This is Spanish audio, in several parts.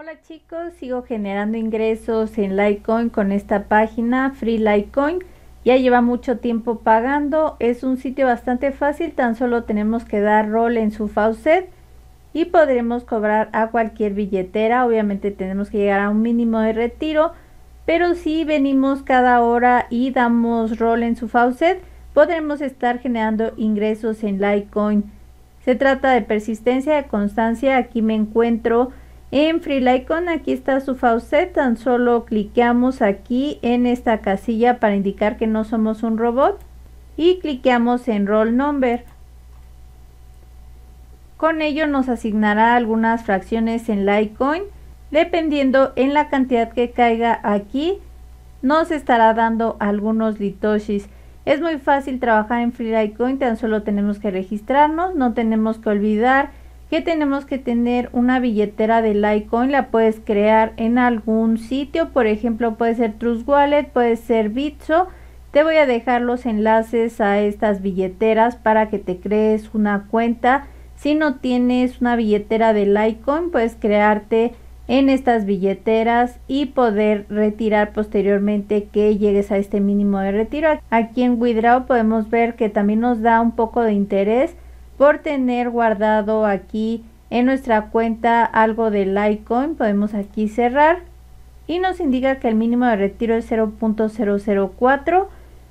Hola chicos, sigo generando ingresos en Litecoin con esta página Free Litecoin. Ya lleva mucho tiempo pagando, es un sitio bastante fácil, tan solo tenemos que dar rol en su faucet y podremos cobrar a cualquier billetera. Obviamente tenemos que llegar a un mínimo de retiro, pero si venimos cada hora y damos rol en su faucet, podremos estar generando ingresos en Litecoin. Se trata de persistencia, de constancia. Aquí me encuentro en FreeLicon, aquí está su faucet, tan solo cliqueamos aquí en esta casilla para indicar que no somos un robot y cliqueamos en Roll Number. Con ello nos asignará algunas fracciones en Litecoin, dependiendo en la cantidad que caiga aquí, nos estará dando algunos litoshis. Es muy fácil trabajar en FreeLitecoin, tan solo tenemos que registrarnos, no tenemos que olvidar que tenemos que tener una billetera de Litecoin, la puedes crear en algún sitio, por ejemplo puede ser Trust Wallet, puede ser Bitso, te voy a dejar los enlaces a estas billeteras para que te crees una cuenta, si no tienes una billetera de Litecoin puedes crearte en estas billeteras y poder retirar posteriormente que llegues a este mínimo de retiro. Aquí en Withdraw podemos ver que también nos da un poco de interés por tener guardado aquí en nuestra cuenta algo de Litecoin podemos aquí cerrar. Y nos indica que el mínimo de retiro es 0.004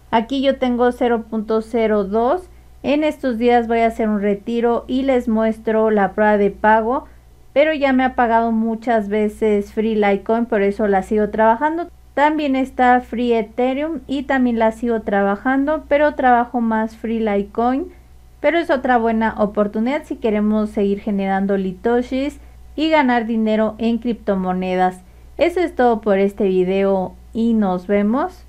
aquí yo tengo 0.02 en estos días voy a hacer un retiro y les muestro la prueba de pago pero ya me ha pagado muchas veces Free Litecoin por eso la sigo trabajando. También está Free Ethereum y también la sigo trabajando pero trabajo más Free Litecoin pero es otra buena oportunidad si queremos seguir generando litoshis y ganar dinero en criptomonedas. Eso es todo por este video y nos vemos.